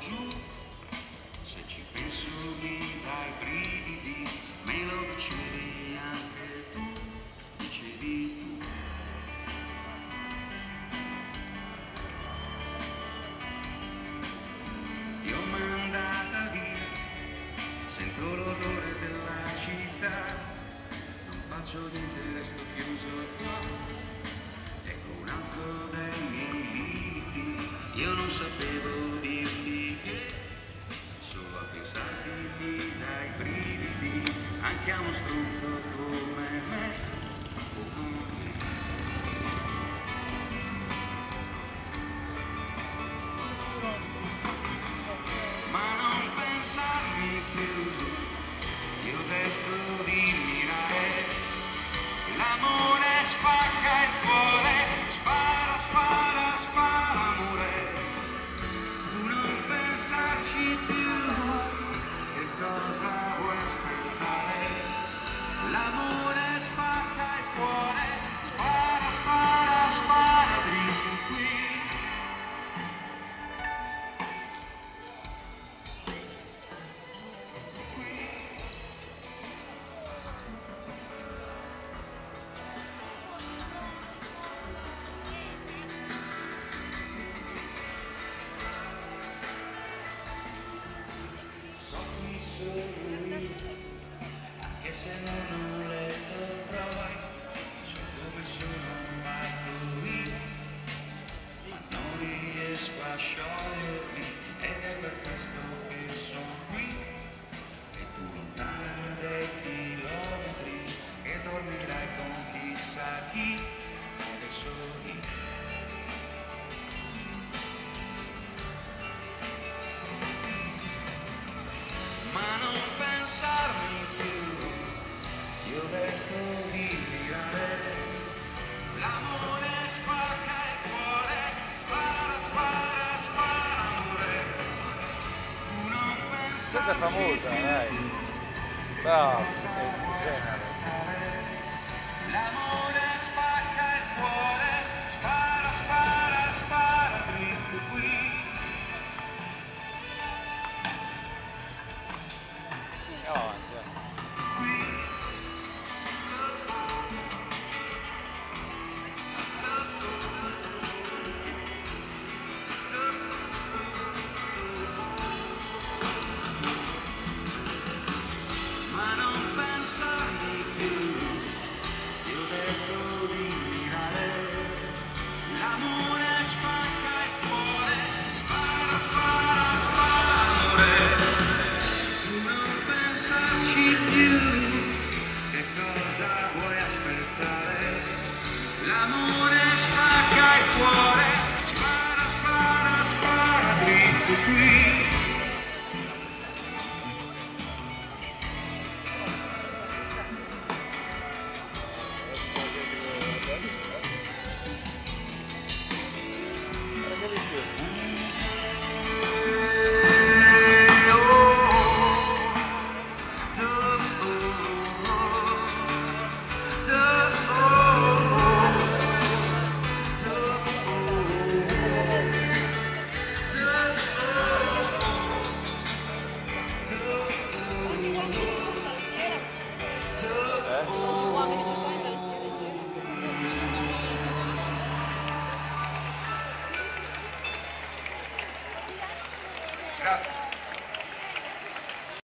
giù, se ci penso mi dai brividi, me lo dicevi anche tu, dicevi tu. Ti ho mandata via, sento l'odore della città, non faccio niente, resto chiuso qua. Ecco un altro dei miei limiti, io non sapevo que é La siete è famosa, dai. Bravo, L'amore spacca il cuore, spara, spara, spara, dritto qui. No, L'amore stacca il cuore, spara, spara, spara dritto qui. Gracias.